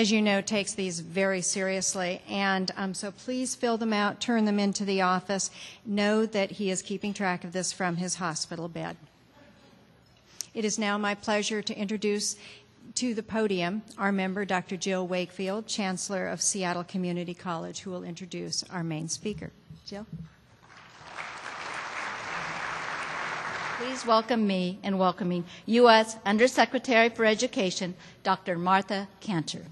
as you know, takes these very seriously. And um, so please fill them out, turn them into the office. Know that he is keeping track of this from his hospital bed. It is now my pleasure to introduce to the podium our member, Dr. Jill Wakefield, Chancellor of Seattle Community College, who will introduce our main speaker. Jill? Please welcome me in welcoming U.S. Undersecretary for Education, Dr. Martha Kanter.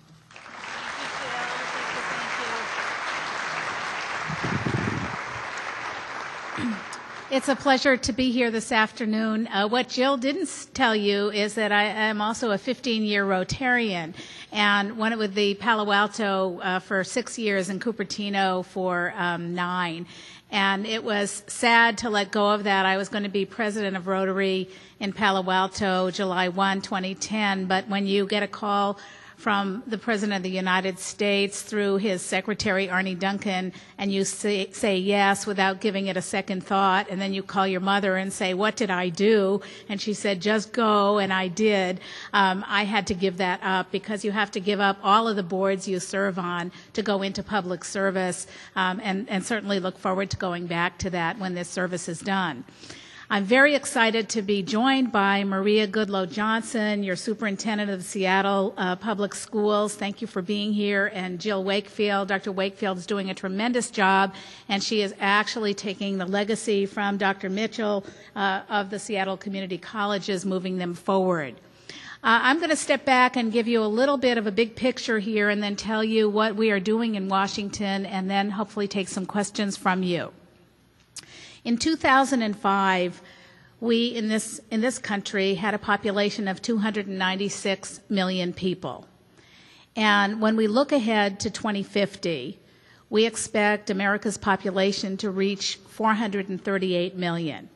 It's a pleasure to be here this afternoon. Uh, what Jill didn't tell you is that I am also a 15 year Rotarian and went with the Palo Alto uh, for six years and Cupertino for um, nine. And it was sad to let go of that. I was going to be president of Rotary in Palo Alto July 1, 2010. But when you get a call from the President of the United States through his secretary, Arne Duncan, and you say, say, yes without giving it a second thought, and then you call your mother and say, What did I do? And she said, Just go, and I did. Um, I had to give that up because you have to give up all of the boards you serve on to go into public service, um, and, and certainly look forward to going back to that when this service is done. I'm very excited to be joined by Maria Goodloe Johnson, your superintendent of the Seattle uh, Public Schools. Thank you for being here. And Jill Wakefield. Dr. Wakefield is doing a tremendous job, and she is actually taking the legacy from Dr. Mitchell uh, of the Seattle Community Colleges, moving them forward. Uh, I'm going to step back and give you a little bit of a big picture here and then tell you what we are doing in Washington and then hopefully take some questions from you. In 2005, we in this, in this country had a population of 296 million people. And when we look ahead to 2050, we expect America's population to reach 438 million.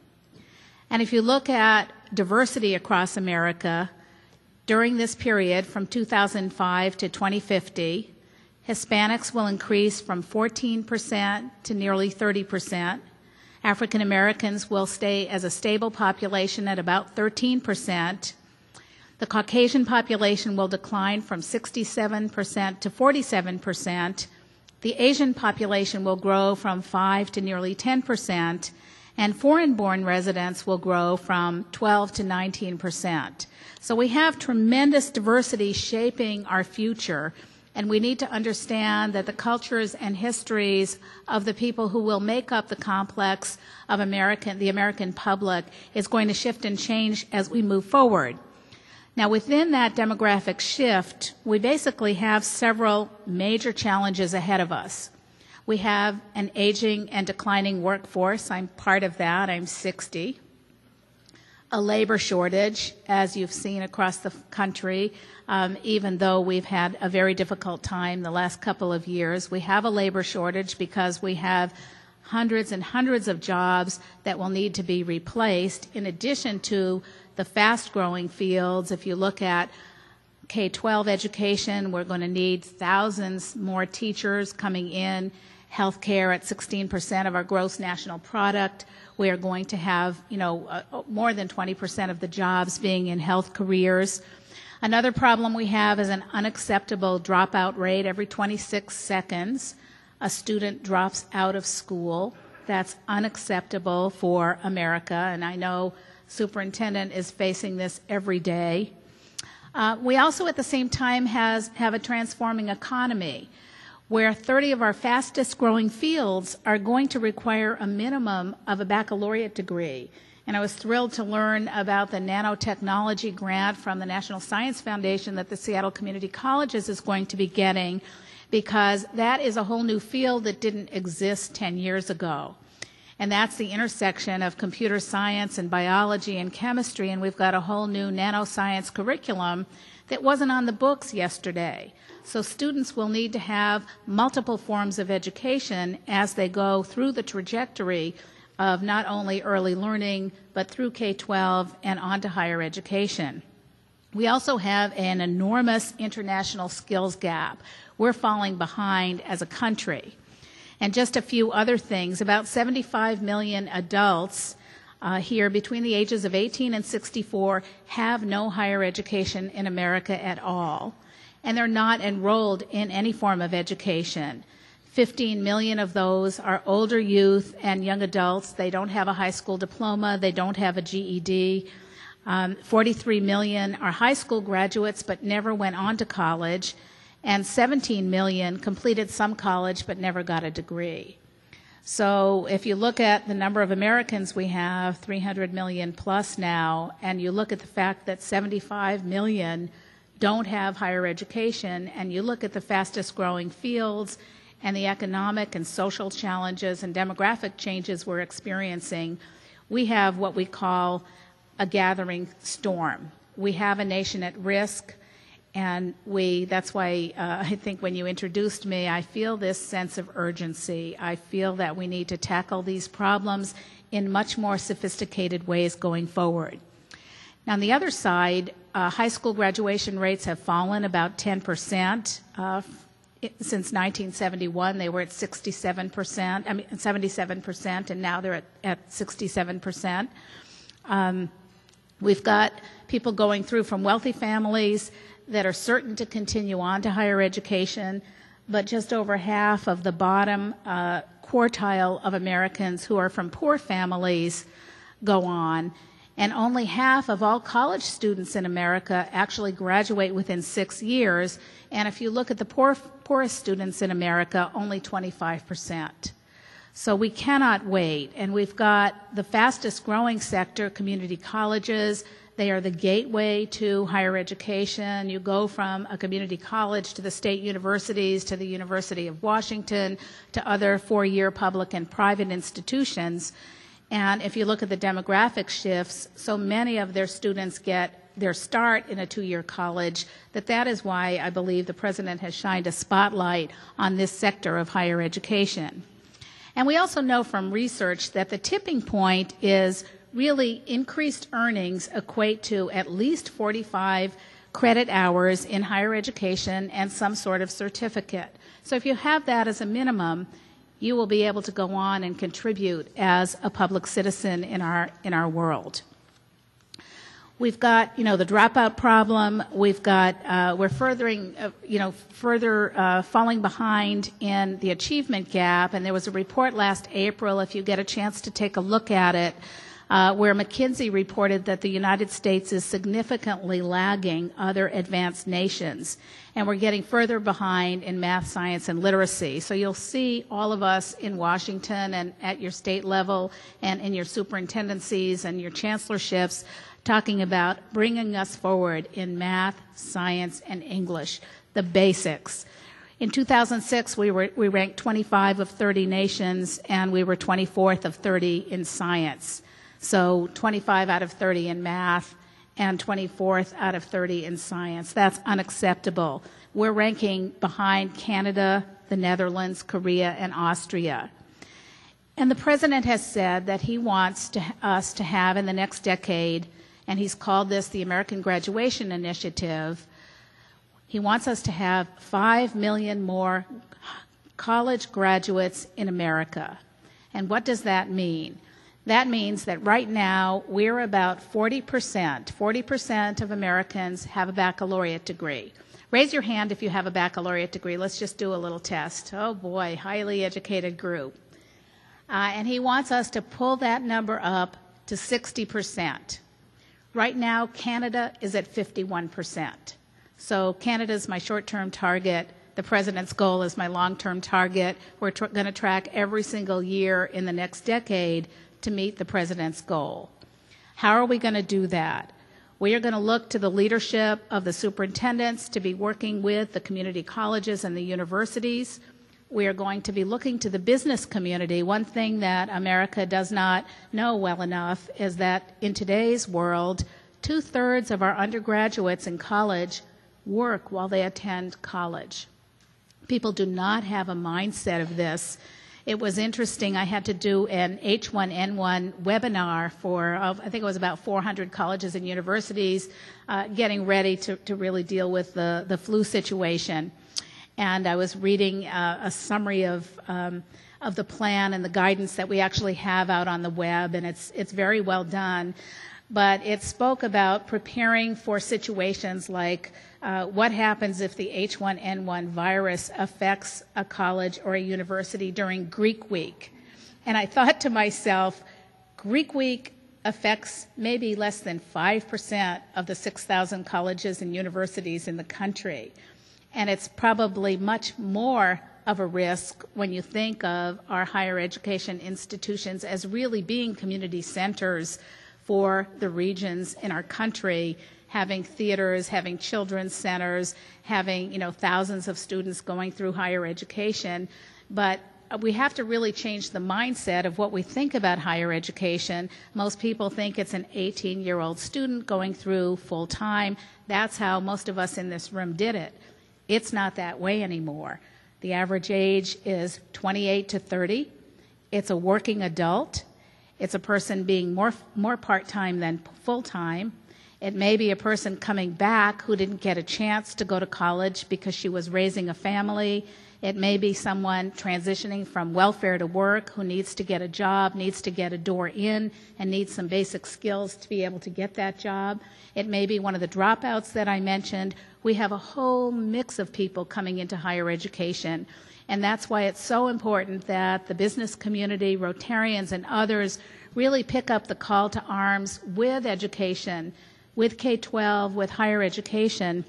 And if you look at diversity across America, during this period from 2005 to 2050, Hispanics will increase from 14% to nearly 30 percent. African Americans will stay as a stable population at about 13%. The Caucasian population will decline from 67% to 47%. The Asian population will grow from 5 to nearly 10%, and foreign born residents will grow from 12 to 19%. So we have tremendous diversity shaping our future and we need to understand that the cultures and histories of the people who will make up the complex of American, the American public is going to shift and change as we move forward. Now, within that demographic shift, we basically have several major challenges ahead of us. We have an aging and declining workforce. I'm part of that. I'm 60 a labor shortage, as you've seen across the country, um, even though we've had a very difficult time the last couple of years. We have a labor shortage because we have hundreds and hundreds of jobs that will need to be replaced, in addition to the fast growing fields. If you look at K 12 education, we're going to need thousands more teachers coming in. Healthcare at 16% of our gross national product we are going to have, you know, uh, more than 20% of the jobs being in health careers. Another problem we have is an unacceptable dropout rate. Every 26 seconds, a student drops out of school. That's unacceptable for America, and I know superintendent is facing this every day. Uh, we also, at the same time, has, have a transforming economy where 30 of our fastest growing fields are going to require a minimum of a baccalaureate degree. And I was thrilled to learn about the nanotechnology grant from the National Science Foundation that the Seattle Community Colleges is going to be getting because that is a whole new field that didn't exist 10 years ago. And that's the intersection of computer science and biology and chemistry. And we've got a whole new nanoscience curriculum that wasn't on the books yesterday. So students will need to have multiple forms of education as they go through the trajectory of not only early learning, but through K 12 and on to higher education. We also have an enormous international skills gap. We're falling behind as a country. And just a few other things about 75 million adults uh, here between the ages of 18 and 64 have no higher education in America at all and they're not enrolled in any form of education. 15 million of those are older youth and young adults. They don't have a high school diploma, they don't have a GED. Um, 43 million are high school graduates but never went on to college, and 17 million completed some college but never got a degree. So if you look at the number of Americans we have, 300 million plus now, and you look at the fact that 75 million don't have higher education, and you look at the fastest growing fields and the economic and social challenges and demographic changes we're experiencing, we have what we call a gathering storm. We have a nation at risk. And we, that's why uh, I think when you introduced me, I feel this sense of urgency. I feel that we need to tackle these problems in much more sophisticated ways going forward. Now, on the other side, uh, high school graduation rates have fallen about 10%. Uh, since 1971, they were at 67%, I mean, 77%, and now they're at, at 67%. Um, we've got people going through from wealthy families that are certain to continue on to higher education, but just over half of the bottom uh, quartile of Americans who are from poor families go on. And only half of all college students in America actually graduate within six years. And if you look at the poor, poorest students in America, only 25%. So we cannot wait. And we've got the fastest growing sector, community colleges, they are the gateway to higher education. You go from a community college to the state universities, to the University of Washington, to other four year public and private institutions. And if you look at the demographic shifts, so many of their students get their start in a two year college that that is why I believe the president has shined a spotlight on this sector of higher education. And we also know from research that the tipping point is really increased earnings equate to at least 45 credit hours in higher education and some sort of certificate. So if you have that as a minimum, you will be able to go on and contribute as a public citizen in our in our world. We've got, you know, the dropout problem. We've got, uh, we're furthering, uh, you know, further uh, falling behind in the achievement gap. And there was a report last April, if you get a chance to take a look at it, uh, where McKinsey reported that the United States is significantly lagging other advanced nations. And we're getting further behind in math, science, and literacy. So you'll see all of us in Washington and at your state level and in your superintendencies and your chancellorships talking about bringing us forward in math, science, and English, the basics. In 2006, we, were, we ranked 25 of 30 nations, and we were 24th of 30 in science. So 25 out of 30 in math and 24th out of 30 in science. That's unacceptable. We're ranking behind Canada, the Netherlands, Korea, and Austria. And the president has said that he wants to, us to have in the next decade, and he's called this the American Graduation Initiative, he wants us to have 5 million more college graduates in America. And what does that mean? That means that right now we're about 40%. 40% of Americans have a baccalaureate degree. Raise your hand if you have a baccalaureate degree. Let's just do a little test. Oh boy, highly educated group. Uh, and he wants us to pull that number up to 60%. Right now, Canada is at 51%. So Canada is my short term target. The president's goal is my long term target. We're tr- going to track every single year in the next decade to meet the president's goal. How are we going to do that? We are going to look to the leadership of the superintendents to be working with the community colleges and the universities. We are going to be looking to the business community. One thing that America does not know well enough is that in today's world, two thirds of our undergraduates in college work while they attend college. People do not have a mindset of this it was interesting. I had to do an H1N1 webinar for, uh, I think it was about 400 colleges and universities uh, getting ready to, to really deal with the, the flu situation. And I was reading uh, a summary of, um, of the plan and the guidance that we actually have out on the web, and it's, it's very well done. but it spoke about preparing for situations like uh, what happens if the H1N1 virus affects a college or a university during Greek week. And I thought to myself, Greek week affects maybe less than 5% of the 6,000 colleges and universities in the country. And it's probably much more of a risk when you think of our higher education institutions as really being community centers for the regions in our country, having theaters, having children's centers, having you know thousands of students going through higher education. But we have to really change the mindset of what we think about higher education. Most people think it's an 18 year old student going through full time. That's how most of us in this room did it. It's not that way anymore. The average age is 28 to 30. It's a working adult. It's a person being more, more part time than full time. It may be a person coming back who didn't get a chance to go to college because she was raising a family. It may be someone transitioning from welfare to work who needs to get a job, needs to get a door in, and needs some basic skills to be able to get that job. It may be one of the dropouts that I mentioned. We have a whole mix of people coming into higher education. And that's why it's so important that the business community, Rotarians, and others really pick up the call to arms with education, with K 12, with higher education,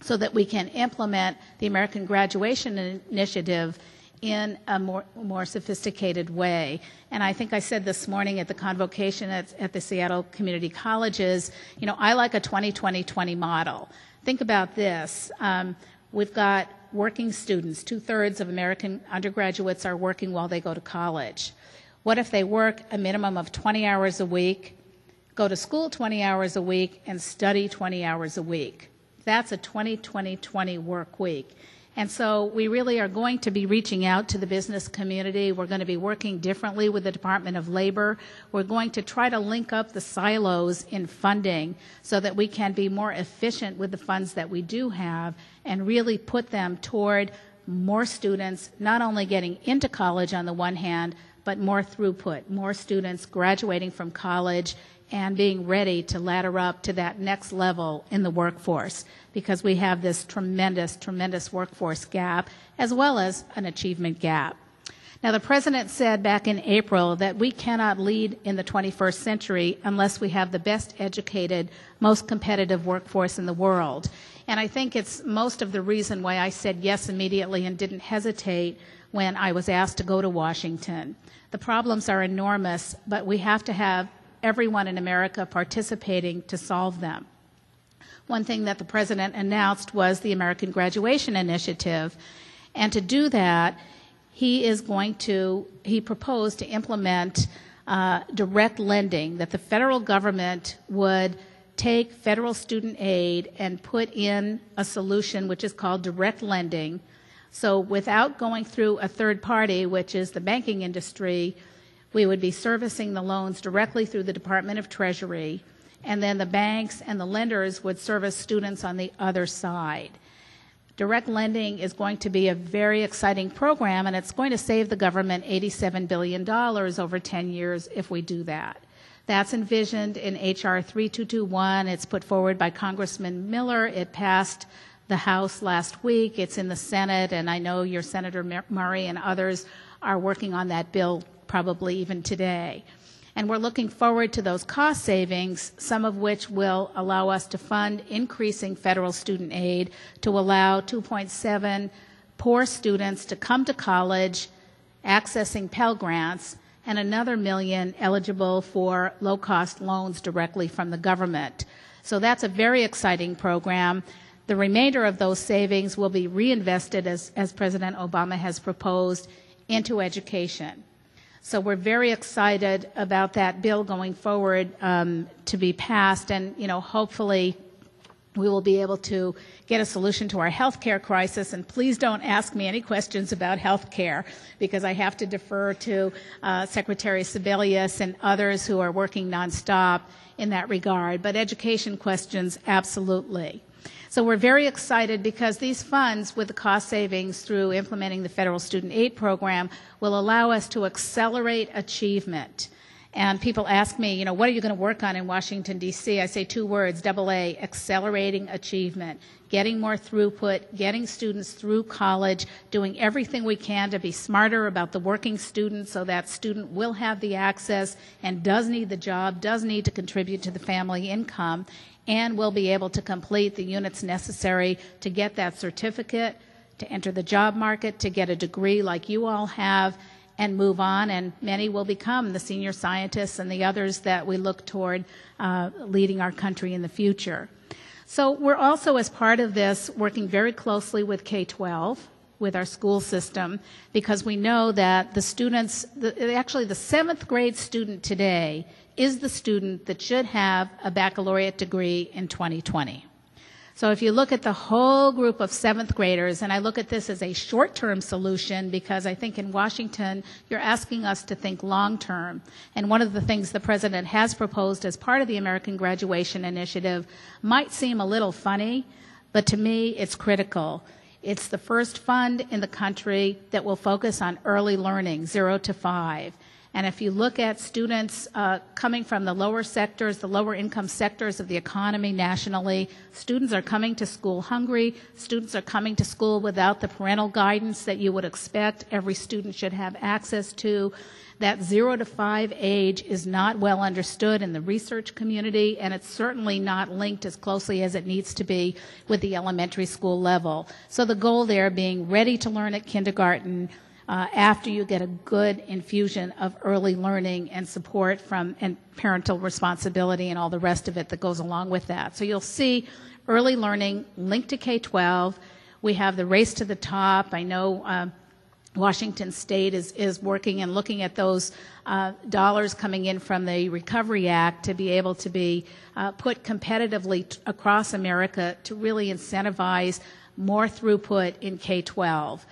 so that we can implement the American Graduation Initiative in a more, more sophisticated way. And I think I said this morning at the convocation at, at the Seattle Community Colleges, you know, I like a 20-20-20 model. Think about this. Um, we've got working students. Two thirds of American undergraduates are working while they go to college. What if they work a minimum of 20 hours a week, go to school 20 hours a week, and study 20 hours a week? That's a 20 20 20 work week. And so we really are going to be reaching out to the business community. We're going to be working differently with the Department of Labor. We're going to try to link up the silos in funding so that we can be more efficient with the funds that we do have and really put them toward more students not only getting into college on the one hand, but more throughput, more students graduating from college and being ready to ladder up to that next level in the workforce because we have this tremendous, tremendous workforce gap as well as an achievement gap. Now, the president said back in April that we cannot lead in the 21st century unless we have the best educated, most competitive workforce in the world. And I think it's most of the reason why I said yes immediately and didn't hesitate when I was asked to go to Washington. The problems are enormous, but we have to have everyone in America participating to solve them. One thing that the president announced was the American Graduation Initiative. And to do that, he is going to, he proposed to implement uh, direct lending, that the federal government would take federal student aid and put in a solution which is called direct lending. So without going through a third party, which is the banking industry, we would be servicing the loans directly through the Department of Treasury, and then the banks and the lenders would service students on the other side. Direct lending is going to be a very exciting program, and it's going to save the government $87 billion over 10 years if we do that. That's envisioned in H.R. 3221. It's put forward by Congressman Miller. It passed the House last week. It's in the Senate, and I know your Senator Murray and others are working on that bill probably even today. And we're looking forward to those cost savings, some of which will allow us to fund increasing federal student aid to allow 2.7 poor students to come to college accessing Pell Grants and another million eligible for low cost loans directly from the government. So that's a very exciting program. The remainder of those savings will be reinvested, as, as President Obama has proposed, into education. So we're very excited about that bill going forward um, to be passed, and you know, hopefully, we will be able to get a solution to our health care crisis. And please don't ask me any questions about health care because I have to defer to uh, Secretary Sebelius and others who are working nonstop in that regard. But education questions, absolutely. So we're very excited because these funds, with the cost savings through implementing the federal student aid program, will allow us to accelerate achievement. And people ask me, you know, what are you going to work on in Washington, D.C.? I say two words double A, accelerating achievement, getting more throughput, getting students through college, doing everything we can to be smarter about the working student so that student will have the access and does need the job, does need to contribute to the family income, and will be able to complete the units necessary to get that certificate, to enter the job market, to get a degree like you all have and move on, and many will become the senior scientists and the others that we look toward uh, leading our country in the future. So we're also, as part of this, working very closely with K 12 with our school system because we know that the students, the, actually, the seventh grade student today is the student that should have a baccalaureate degree in 2020. So if you look at the whole group of seventh graders, and I look at this as a short term solution because I think in Washington you're asking us to think long term. And one of the things the president has proposed as part of the American Graduation Initiative might seem a little funny, but to me it's critical. It's the first fund in the country that will focus on early learning, zero to five. And if you look at students uh, coming from the lower sectors, the lower income sectors of the economy nationally, students are coming to school hungry. Students are coming to school without the parental guidance that you would expect every student should have access to. That zero to five age is not well understood in the research community, and it's certainly not linked as closely as it needs to be with the elementary school level. So the goal there being ready to learn at kindergarten, uh, after you get a good infusion of early learning and support from and parental responsibility and all the rest of it that goes along with that. So you'll see early learning linked to K 12. We have the race to the top. I know. Uh, Washington State is, is working and looking at those uh, dollars coming in from the Recovery Act to be able to be uh, put competitively t- across America to really incentivize more throughput in K 12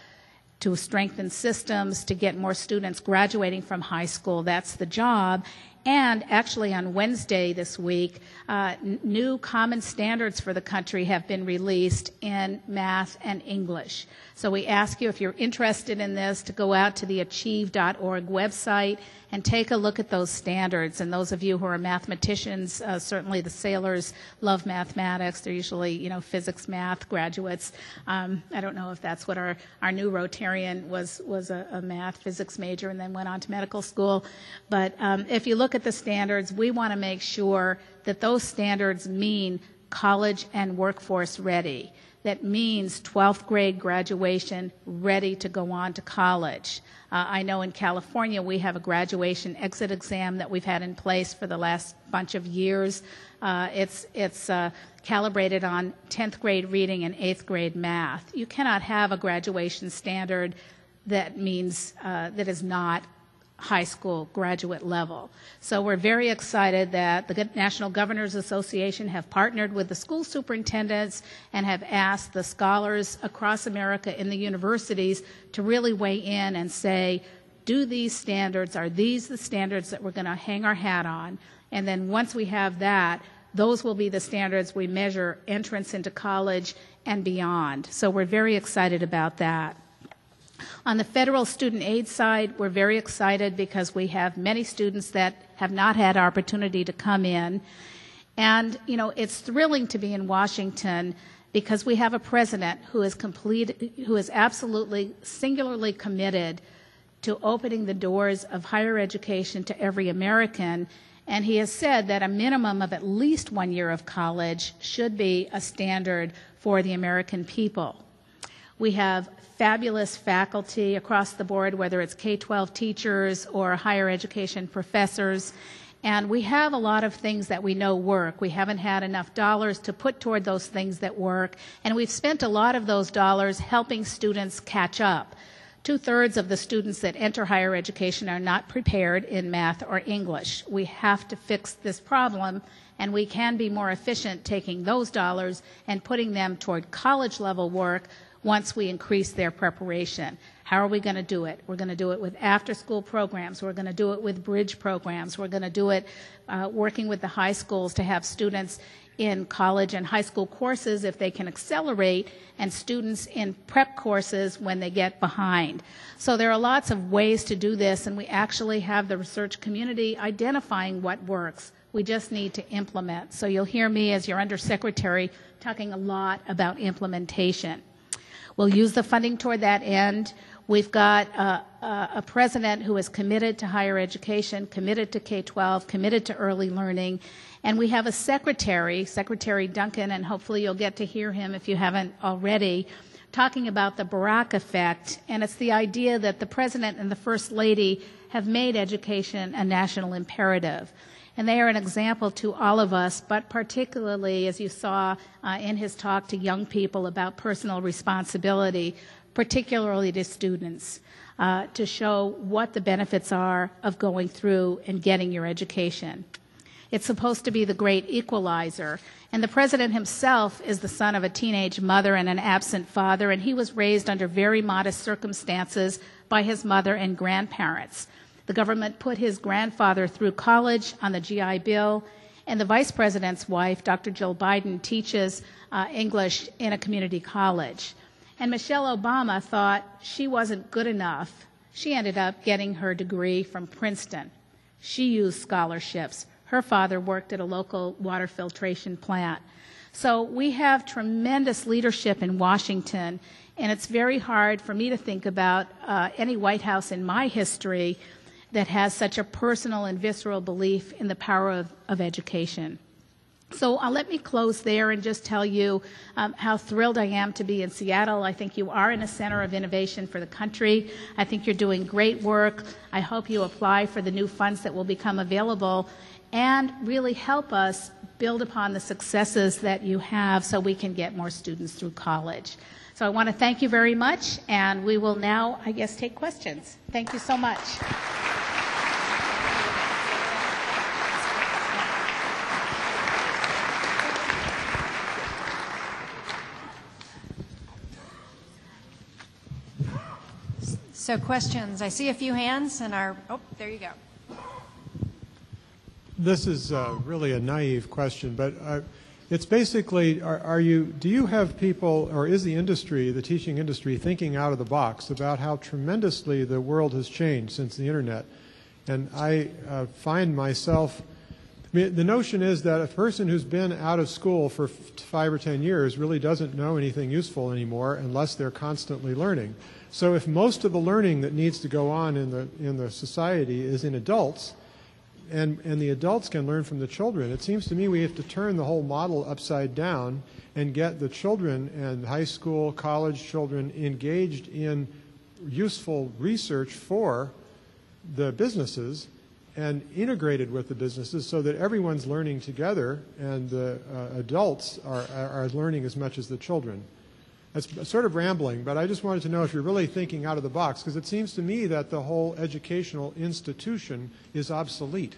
to strengthen systems, to get more students graduating from high school. That's the job. And actually, on Wednesday this week, uh, new common standards for the country have been released in math and English. So we ask you, if you're interested in this, to go out to the achieve.org website and take a look at those standards. And those of you who are mathematicians, uh, certainly the sailors love mathematics. They're usually, you know, physics, math graduates. Um, I don't know if that's what our, our new Rotarian was, was a, a math, physics major and then went on to medical school. But um, if you look at the standards, we want to make sure that those standards mean college and workforce ready. That means 12th grade graduation ready to go on to college. Uh, I know in California we have a graduation exit exam that we've had in place for the last bunch of years. Uh, it's it's uh, calibrated on 10th grade reading and 8th grade math. You cannot have a graduation standard that means uh, that is not high school graduate level. So we're very excited that the National Governors Association have partnered with the school superintendents and have asked the scholars across America in the universities to really weigh in and say, do these standards, are these the standards that we're going to hang our hat on? And then once we have that, those will be the standards we measure entrance into college and beyond. So we're very excited about that. On the federal student aid side, we're very excited because we have many students that have not had opportunity to come in. And, you know, it's thrilling to be in Washington because we have a president who is complete, who is absolutely singularly committed to opening the doors of higher education to every American. And he has said that a minimum of at least one year of college should be a standard for the American people. We have fabulous faculty across the board, whether it's K 12 teachers or higher education professors. And we have a lot of things that we know work. We haven't had enough dollars to put toward those things that work. And we've spent a lot of those dollars helping students catch up. Two thirds of the students that enter higher education are not prepared in math or English. We have to fix this problem, and we can be more efficient taking those dollars and putting them toward college level work once we increase their preparation. How are we going to do it? We're going to do it with after school programs. We're going to do it with bridge programs. We're going to do it uh, working with the high schools to have students in college and high school courses if they can accelerate, and students in prep courses when they get behind. So there are lots of ways to do this, and we actually have the research community identifying what works. We just need to implement. So you'll hear me as your undersecretary talking a lot about implementation. We'll use the funding toward that end. We've got a, a, a president who is committed to higher education, committed to K 12, committed to early learning. And we have a secretary, Secretary Duncan, and hopefully you'll get to hear him if you haven't already, talking about the Barack effect. And it's the idea that the president and the first lady have made education a national imperative. And they are an example to all of us, but particularly, as you saw uh, in his talk to young people about personal responsibility, particularly to students, uh, to show what the benefits are of going through and getting your education. It's supposed to be the great equalizer. And the president himself is the son of a teenage mother and an absent father, and he was raised under very modest circumstances by his mother and grandparents. The government put his grandfather through college on the GI Bill, and the vice president's wife, Dr. Jill Biden, teaches uh, English in a community college. And Michelle Obama thought she wasn't good enough. She ended up getting her degree from Princeton. She used scholarships. Her father worked at a local water filtration plant. So we have tremendous leadership in Washington, and it's very hard for me to think about uh, any White House in my history that has such a personal and visceral belief in the power of, of education. So uh, let me close there and just tell you um, how thrilled I am to be in Seattle. I think you are in a center of innovation for the country. I think you're doing great work. I hope you apply for the new funds that will become available and really help us build upon the successes that you have so we can get more students through college. So I want to thank you very much, and we will now, I guess, take questions. Thank you so much. So questions, I see a few hands and our, oh, there you go. This is uh, really a naive question, but uh, it's basically, are, are, you, do you have people, or is the industry, the teaching industry, thinking out of the box about how tremendously the world has changed since the internet? And I uh, find myself, I mean, the notion is that a person who's been out of school for five or ten years really doesn't know anything useful anymore unless they're constantly learning. So if most of the learning that needs to go on in the, in the society is in adults, and, and the adults can learn from the children, it seems to me we have to turn the whole model upside down and get the children and high school, college children engaged in useful research for the businesses and integrated with the businesses so that everyone's learning together and the uh, adults are, are learning as much as the children. That's sort of rambling, but I just wanted to know if you're really thinking out of the box, because it seems to me that the whole educational institution is obsolete.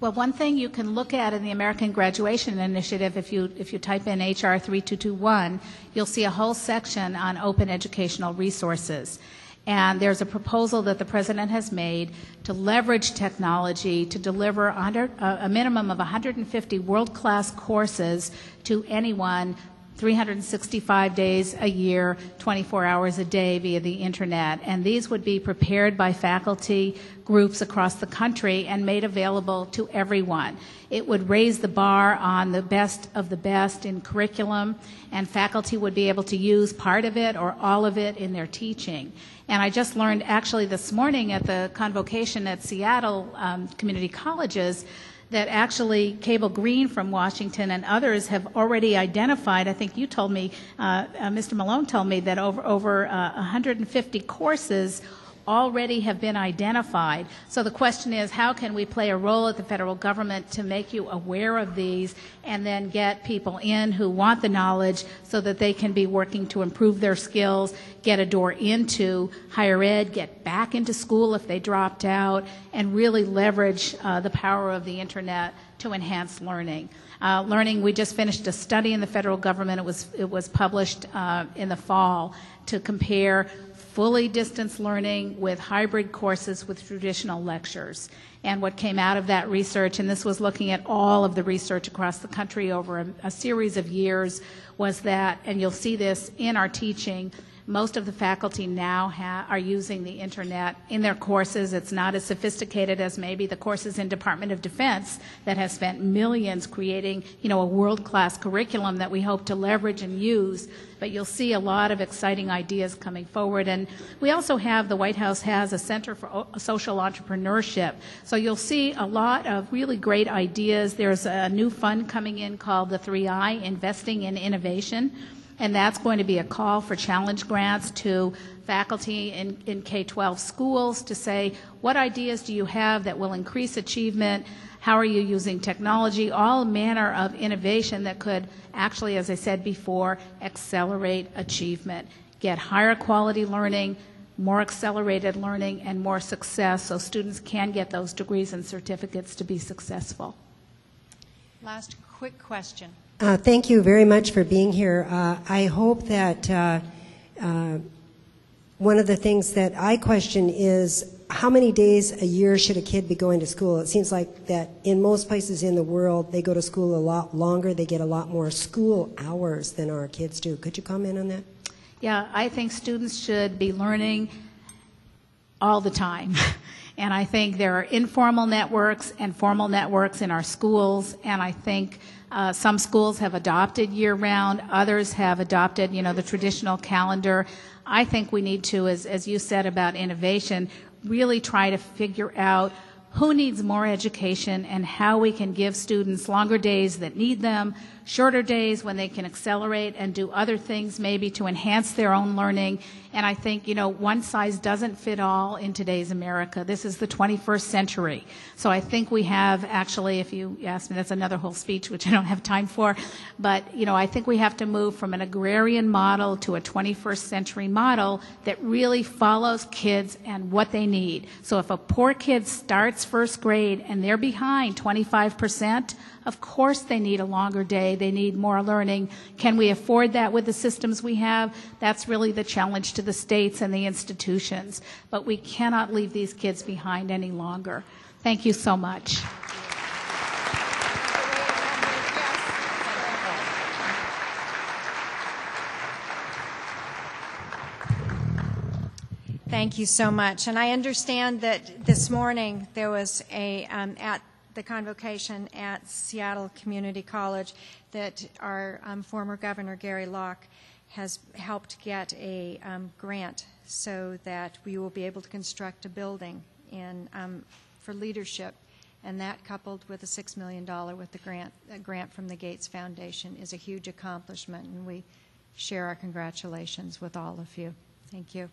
Well, one thing you can look at in the American Graduation Initiative, if you, if you type in HR 3221, you'll see a whole section on open educational resources. And there's a proposal that the President has made to leverage technology to deliver a minimum of 150 world class courses to anyone 365 days a year, 24 hours a day via the internet. And these would be prepared by faculty groups across the country and made available to everyone. It would raise the bar on the best of the best in curriculum, and faculty would be able to use part of it or all of it in their teaching. And I just learned actually this morning at the convocation at Seattle um, Community Colleges that actually Cable Green from Washington and others have already identified. I think you told me, uh, uh, Mr. Malone told me that over over uh, 150 courses already have been identified. So the question is, how can we play a role at the federal government to make you aware of these and then get people in who want the knowledge so that they can be working to improve their skills, get a door into higher ed, get back into school if they dropped out, and really leverage uh, the power of the internet to enhance learning. Uh, learning, we just finished a study in the federal government. It was, it was published uh, in the fall to compare fully distance learning with hybrid courses with traditional lectures. And what came out of that research, and this was looking at all of the research across the country over a, a series of years, was that, and you'll see this in our teaching, most of the faculty now are using the internet in their courses. It's not as sophisticated as maybe the courses in Department of Defense that have spent millions creating, you know, a world-class curriculum that we hope to leverage and use. But you'll see a lot of exciting ideas coming forward. And we also have, the White House has a Center for Social Entrepreneurship. So you'll see a lot of really great ideas. There's a new fund coming in called the 3I, Investing in Innovation and that's going to be a call for challenge grants to faculty in, in K 12 schools to say, what ideas do you have that will increase achievement? How are you using technology? All manner of innovation that could actually, as I said before, accelerate achievement, get higher quality learning, more accelerated learning, and more success so students can get those degrees and certificates to be successful. Last quick question. Uh, thank you very much for being here. Uh, I hope that uh, uh, one of the things that I question is how many days a year should a kid be going to school? It seems like that in most places in the world, they go to school a lot longer. They get a lot more school hours than our kids do. Could you comment on that? Yeah, I think students should be learning all the time. and I think there are informal networks and formal networks in our schools, and I think uh, some schools have adopted year round, others have adopted, you know, the traditional calendar. I think we need to, as, as you said about innovation, really try to figure out who needs more education and how we can give students longer days that need them, shorter days when they can accelerate and do other things maybe to enhance their own learning. And I think, you know, one size doesn't fit all in today's America. This is the 21st century. So I think we have actually, if you ask me, that's another whole speech, which I don't have time for. But, you know, I think we have to move from an agrarian model to a 21st century model that really follows kids and what they need. So if a poor kid starts first grade and they're behind 25%, of course they need a longer day. They need more learning. Can we afford that with the systems we have? That's really the challenge to the states and the institutions. But we cannot leave these kids behind any longer. Thank you so much. Thank you so much. And I understand that this morning there was a, um, at the convocation at Seattle Community College, that our um, former governor, Gary Locke, has helped get a um, grant so that we will be able to construct a building in, um, for leadership. And that, coupled with a $6 million with the grant, a grant from the Gates Foundation, is a huge accomplishment. And we share our congratulations with all of you. Thank you.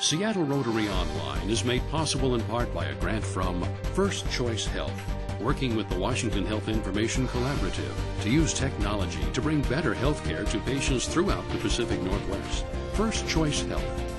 Seattle Rotary Online is made possible in part by a grant from First Choice Health, working with the Washington Health Information Collaborative to use technology to bring better health care to patients throughout the Pacific Northwest. First Choice Health,